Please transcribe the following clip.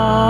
Oh.